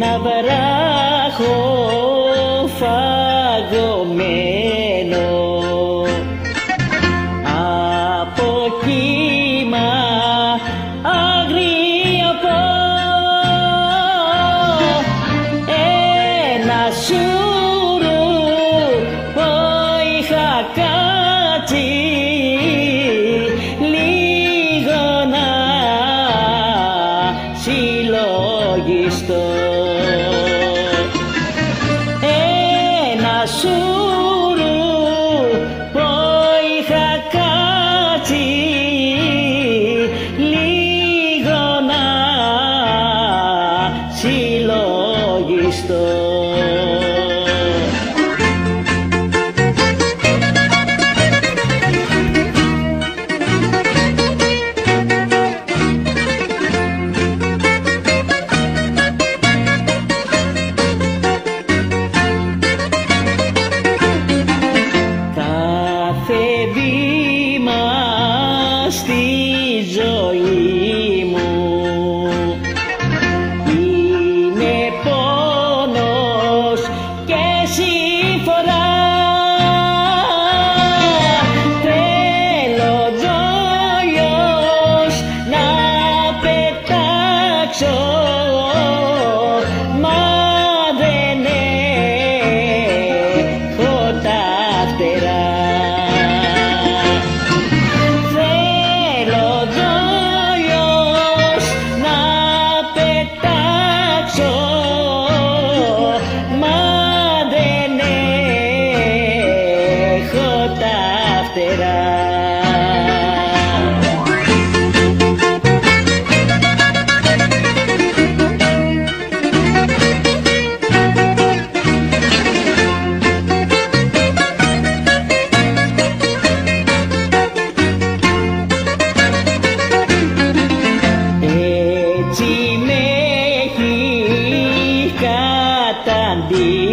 ένα βράχο φαγωμένο ένα σουρού που είχα κάτσει λίγο να συλλογιστώ. Ένα σουρού που είχα κάτσει λίγο να συλλογιστώ κάθε βήμα στη ζωή αριστερά Tandi